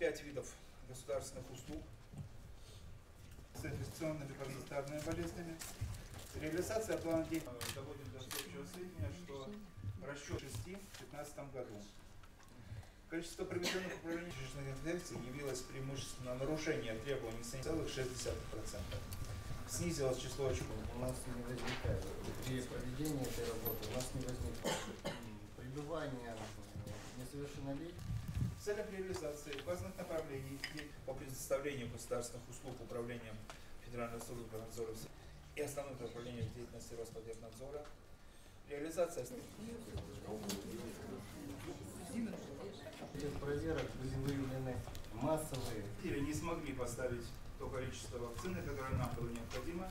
пять видов государственных услуг с инфекционными паразитарными болезнями. Реализация плана действий доводим до всеобщего сведения, что расчет 6 в 2015 году. Количество проведенных управлений жирных инфекций явилось преимущественно нарушение требований целых 60%. Снизилось число очков. У нас не возникает, при проведении этой работы у нас не возникает пребывание несовершеннолетних В целях реализации указанных предоставлению государственных услуг управлением Федеральной службы по надзору и основных направлений деятельности Роспотребнадзора, реализация Без проверок были выявлены массовые. Или не смогли поставить то количество вакцины, которое нам было необходимо